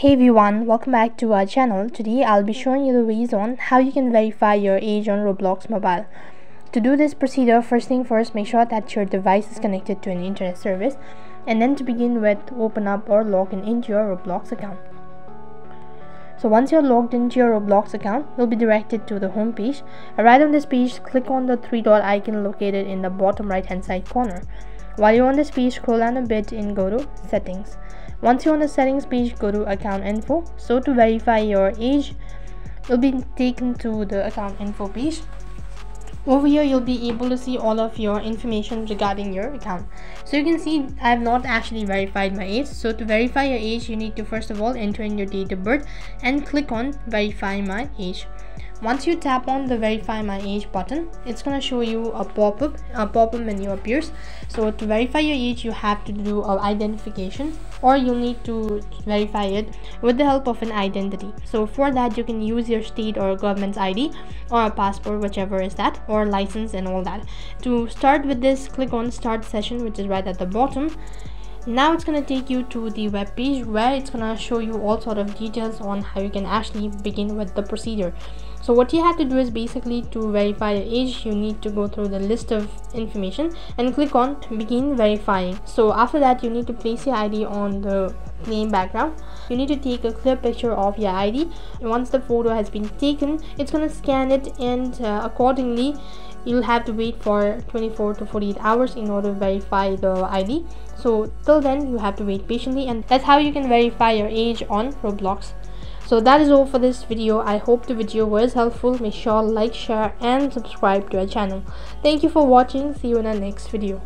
Hey everyone, welcome back to our channel. Today I'll be showing you the ways on how you can verify your age on Roblox mobile. To do this procedure, first thing first, make sure that your device is connected to an internet service and then to begin with, open up or log in into your Roblox account. So once you're logged into your Roblox account, you'll be directed to the home page. Right on this page, click on the three dot icon located in the bottom right hand side corner. While you're on this page, scroll down a bit and go to settings. Once you're on the settings page, go to account info. So to verify your age, you'll be taken to the account info page. Over here, you'll be able to see all of your information regarding your account. So you can see I have not actually verified my age. So to verify your age, you need to first of all enter in your date of birth and click on verify my age once you tap on the verify my age button it's gonna show you a pop-up a pop-up menu appears. So to verify your age you have to do a identification or you need to verify it with the help of an identity. So for that you can use your state or government's id or a passport whichever is that or license and all that. To start with this click on start session which is right at the bottom now it's going to take you to the web page where it's going to show you all sort of details on how you can actually begin with the procedure. So what you have to do is basically to verify your age you need to go through the list of information and click on begin verifying. So after that you need to place your id on the plain background. You need to take a clear picture of your id once the photo has been taken it's going to scan it and uh, accordingly you'll have to wait for 24 to 48 hours in order to verify the id so till then you have to wait patiently and that's how you can verify your age on roblox. So that is all for this video. I hope the video was helpful. Make sure like share and subscribe to our channel. Thank you for watching. See you in our next video